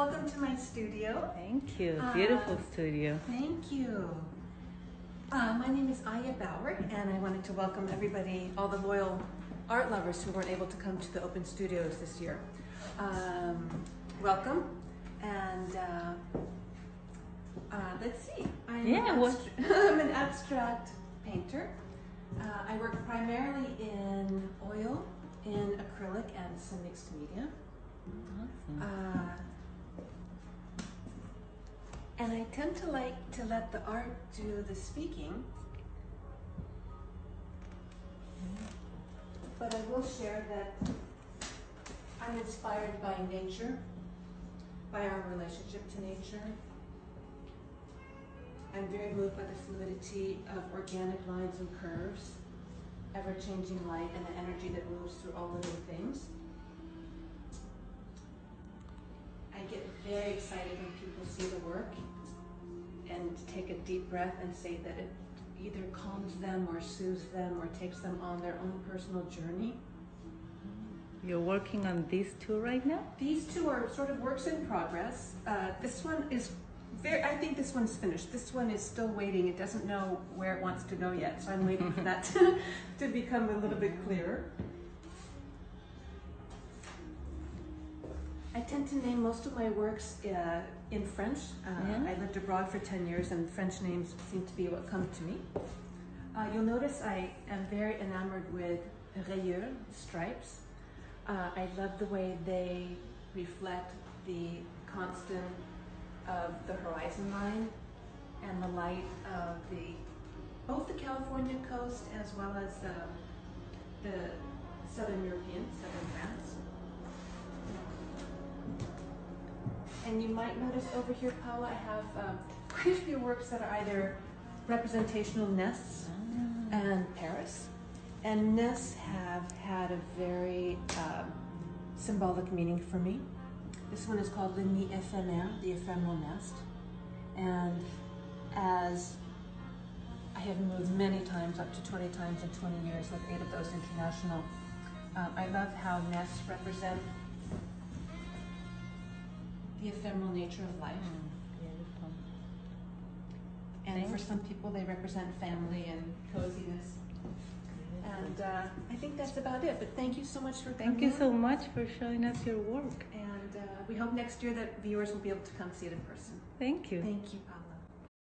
welcome to my studio. Thank you. Uh, Beautiful studio. Thank you. Uh, my name is Aia Bower, and I wanted to welcome everybody, all the loyal art lovers who weren't able to come to the open studios this year. Um, welcome, and uh, uh, let's see. I'm, Yeah, an what- I'm an abstract painter. Uh, I work primarily in oil, in acrylic, and some mixed media. Awesome. And I tend to like to let the art do the speaking. But I will share that I'm inspired by nature, by our relationship to nature. I'm very moved by the fluidity of organic lines and curves, ever changing light, and the energy that moves through all living things. I get very excited when people see the work and take a deep breath and say that it either calms them or soothes them or takes them on their own personal journey. You're working on these two right now? These two are sort of works in progress. Uh, this one is very, I think this one's finished. This one is still waiting. It doesn't know where it wants to go yet, so I'm waiting for that to, to become a little bit clearer. I tend to name most of my works uh, in French. Uh, Yeah. I lived abroad for 10 years and French names seem to be what come to me. Uh, you'll notice I am very enamored with rayures, stripes. Uh, I love the way they reflect the constant of the horizon line and the light of the both the California coast as well as the southern European, southern And you might notice over here, Paula, I have um, quite a few works that are either representational nests Ah. and Paris. And nests have had a very um, symbolic meaning for me. This one is called Le Nid Éphémère, the ephemeral nest. And as I have moved many times, up to 20 times in 20 years, with eight of those international, um, I love how nests represent the ephemeral nature of life. Mm, Beautiful. And for some people, they represent family and coziness. And uh, I think that's about it. But thank you so much for Thank you so much for showing us your work. And uh, we hope next year that viewers will be able to come see it in person. Thank you. Thank you.